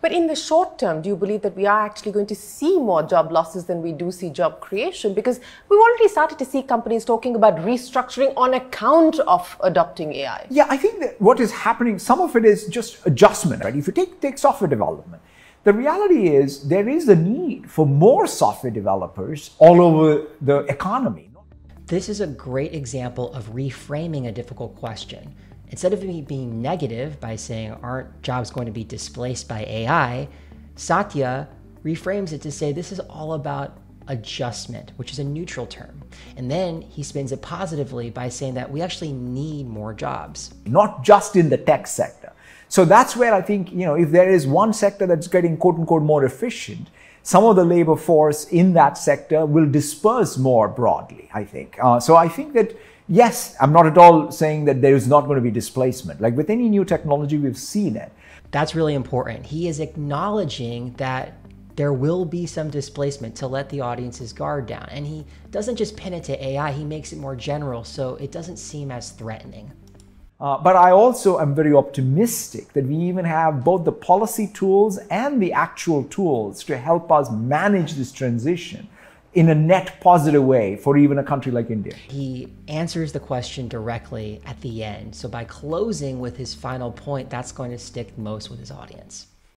But in the short term, do you believe that we are actually going to see more job losses than we do see job creation? Because we've already started to see companies talking about restructuring on account of adopting AI. Yeah, I think that what is happening, some of it is just adjustment, right? If you take, take software development, the reality is there is a need for more software developers all over the economy. This is a great example of reframing a difficult question. Instead of me being negative by saying, aren't jobs going to be displaced by AI, Satya reframes it to say this is all about adjustment, which is a neutral term. And then he spins it positively by saying that we actually need more jobs. Not just in the tech sector. So that's where I think, you know, if there is one sector that's getting quote unquote more efficient, some of the labor force in that sector will disperse more broadly, I think. Uh, so I think that yes, I'm not at all saying that there is not going to be displacement. Like with any new technology, we've seen it. That's really important. He is acknowledging that there will be some displacement to let the audience's guard down. And he doesn't just pin it to AI, he makes it more general so it doesn't seem as threatening. Uh, but I also am very optimistic that we even have both the policy tools and the actual tools to help us manage this transition in a net positive way for even a country like India. He answers the question directly at the end. So by closing with his final point, that's going to stick most with his audience.